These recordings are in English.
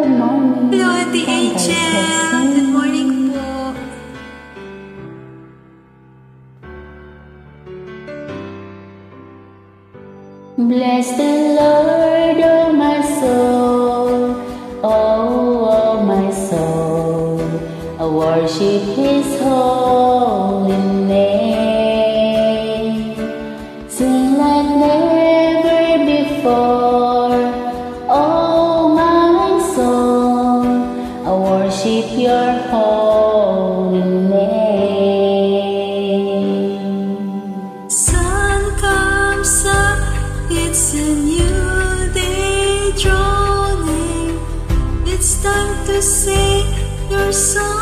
good morning. Hello, Ate Angel. Good morning po. Bless the Lord, oh my soul, oh, oh my soul. I worship His holy worship Your holy name. Sun comes up, it's a new day dawning. It's time to sing your song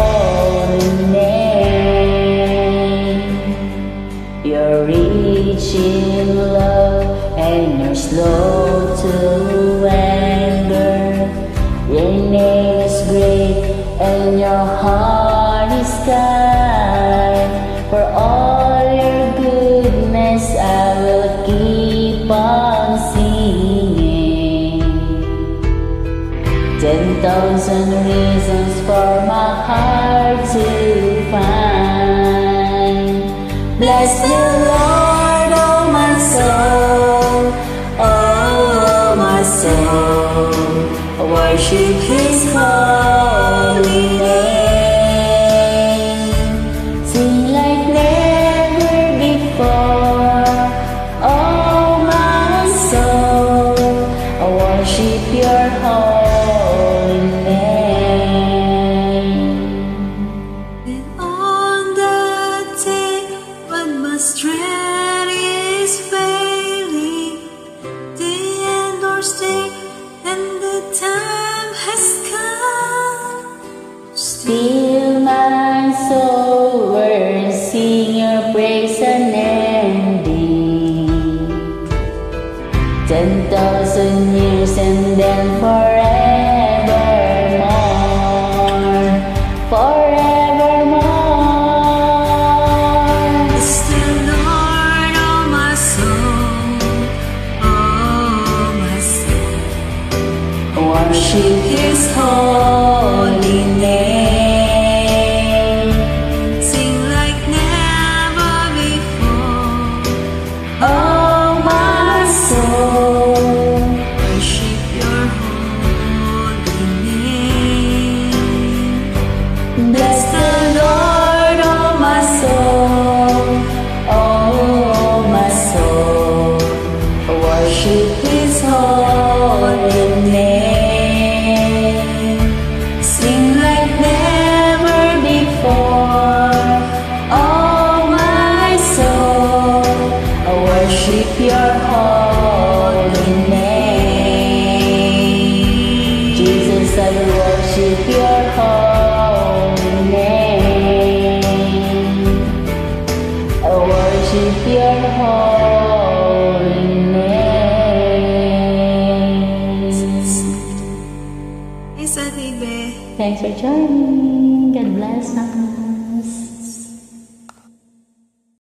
slow to anger. Your name is great and your heart is kind. For all your goodness, I will keep on singing. Ten thousand reasons for my heart to find. Bless the Lord, soul. Worship His holy name. Sing like never before, oh my soul. I worship Your holy name. And on that day when my strength Still my soul will sing your praise unending. Ten thousand years and then forevermore, forevermore. The Lord, oh my soul, oh my soul. Worship His holy Thanks for joining. God bless.